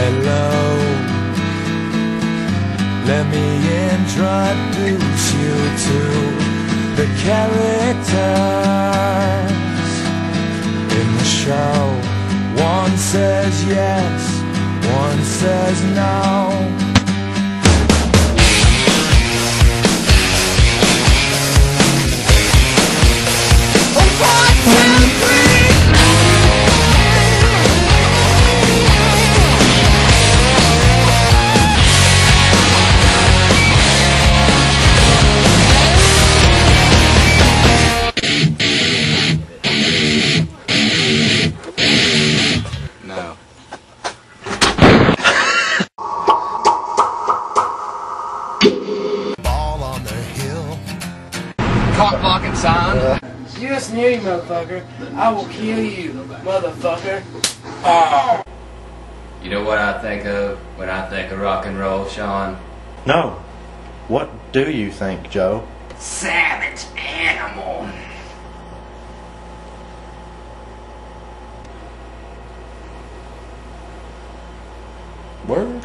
Hello, let me introduce you to the characters in the show. One says yes, one says no. Cock blocking sign. Just knew you, motherfucker. I will kill you, motherfucker. Ah. You know what I think of when I think of rock and roll, Shawn? No. What do you think, Joe? Savage animal. Word?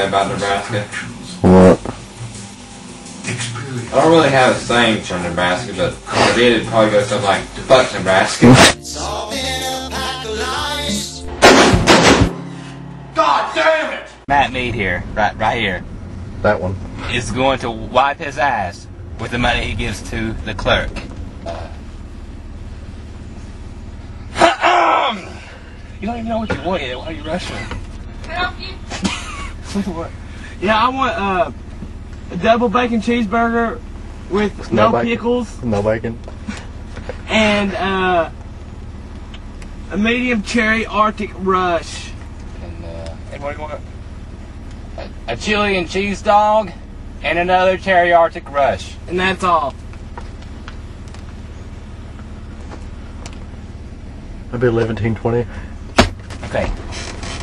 Say about Nebraska? What? I don't really have a saying for Nebraska, but if I did, it'd probably go something like, fuck Nebraska. God damn it! Matt Mead here, right, right here, That one. is going to wipe his ass with the money he gives to the clerk. you don't even know what you want yet. Why are you rushing? What? Yeah, I want uh, a double bacon cheeseburger with no, bacon. pickles No bacon. and uh, a medium cherry Arctic Rush. And, uh, and what do you want? A, a chili and cheese dog and another cherry Arctic Rush. And that's all. That'd be eleven twenty. Okay,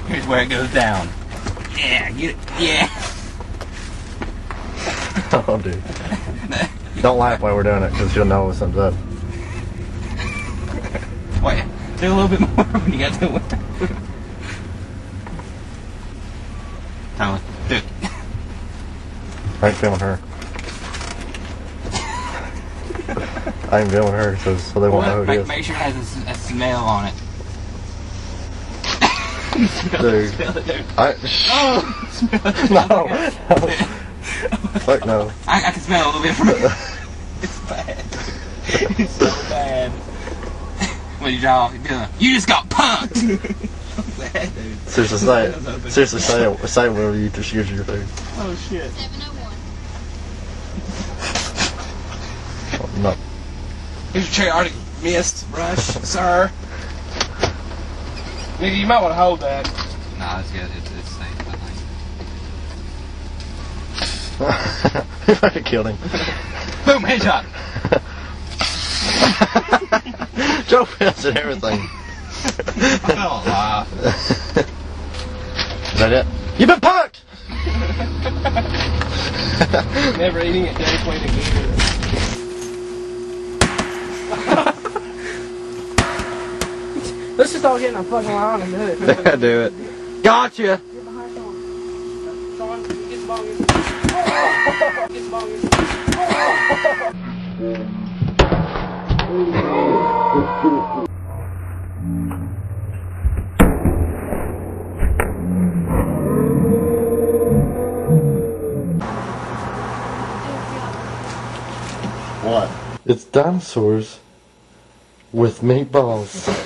here's where it goes down. Yeah, get it. Yeah. Oh, dude. Don't laugh while we're doing it, because you'll know when something's up. Wait, do a little bit more when you got to it. Tyler, do it. I ain't filming her. I ain't filming her, so, so they won't know who it make, is. make sure it has a, a smell on it. Dude. Oh, smell it, dude. I. Oh, no. no. Fuck no. I, I can smell a little bit from it. It's bad. It's so bad. When you draw off, you just got punked. bad, dude. Seriously, say it. Seriously, say it. Say it whenever you just use your food. Oh shit. 701. No. Here's your cherry Arctic Mist Rush, sir. Nigga, you might want to hold that. Nah, it's good. It's, it's safe, I think. you fucking killed him. Boom, headshot. Joe fails at everything. I don't laugh. Is that it? You've been punked! Never eating at Dairy Queen again. Let's just all get in a fucking line and do it. do it. Gotcha! Get behind Shawn. Shawn, get the ball in. Get the ball in. What? It's dinosaurs with meatballs.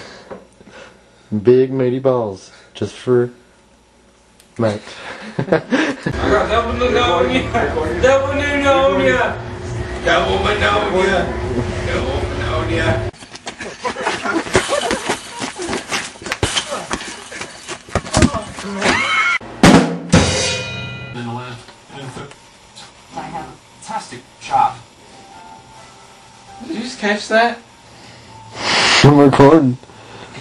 Big meaty balls. Just for got double pneumonia. Double pneumonia. Double Manonia. Double Manonia. In the last, I have a fantastic chop. Did you just catch that? I'm recording.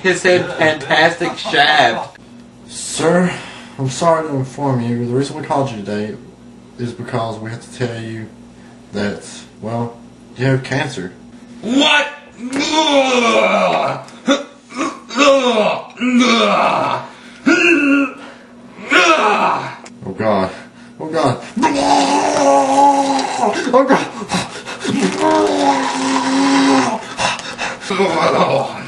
Said fantastic shaft. Sir, I'm sorry to inform you. The reason we called you today is because we have to tell you that, well, you have cancer. What? Oh god. Oh God. Oh God. Oh God.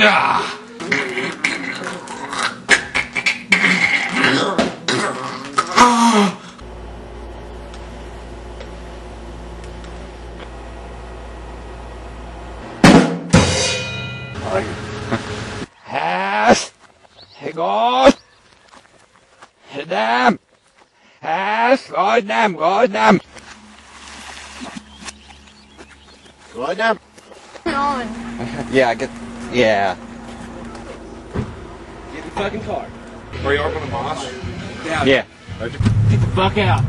Has. God. Hey damn. Has. God damn. God damn. Lie down. Yeah, I get. Yeah. Get the fucking car. Are you on the boss? Yeah. Yeah. Get the fuck out.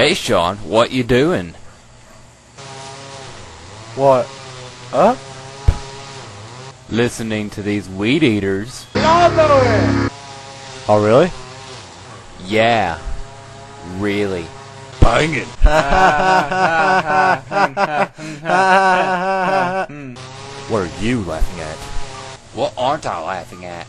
Hey Shawn, what you doing? What? Huh? Listening to these weed eaters. Oh, really? Yeah. Really. Banging. what are you laughing at? What aren't I laughing at?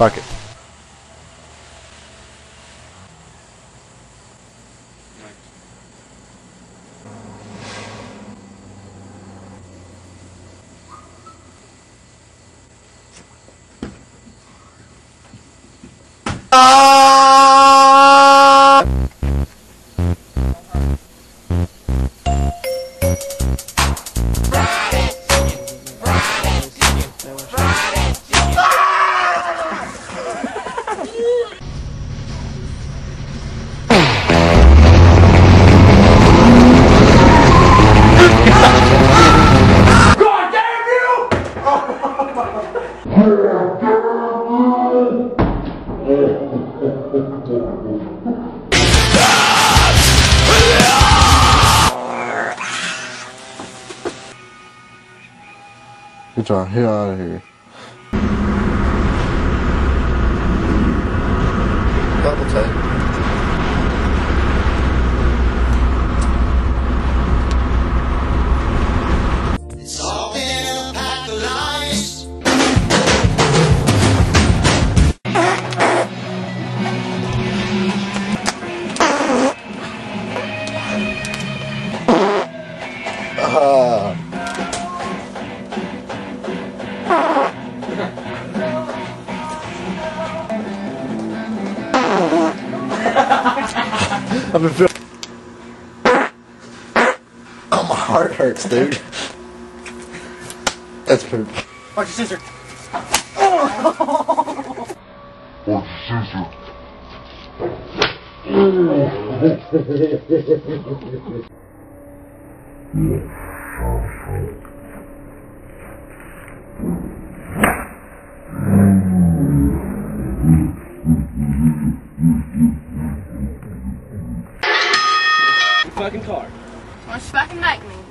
Fuck it. Good job. Get out of I've been feeling. Oh, my heart hurts, dude. That's poop. Watch your sister. Fucking and like me.